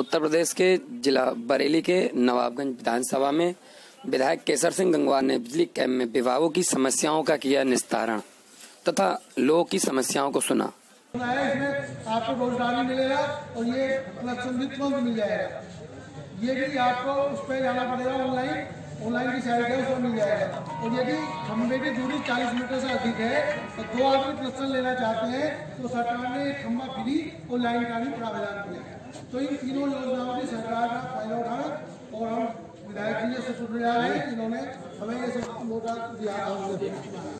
उत्तर प्रदेश के जिला बरेली के नवाबगंज विधानसभा में विधायक केसर सिंह गंगवार ने बिजली कैम्प में विभागों की समस्याओं का किया निस्तारण तथा लोगों की समस्याओं को सुना। आपको रोजगारी मिलेगा और ये संबित मिल जाएगा। ये भी आपको उस पर जाना पड़ेगा ऑनलाइन। ऑनलाइन की है उसमें मिल जाएगा। और यदि खंबे की दूरी 40 मीटर से अधिक है तो दो आदमी पर्सन लेना चाहते हैं तो सरकार ने खंबा फ्री और लाइन का भी प्रावधान किया। तो इन तीनों योजनाओं की सरकार का फ़ायदा उठाना और हम विधायक जी से रहे हैं इन्होंने हमें ये सब दिया था।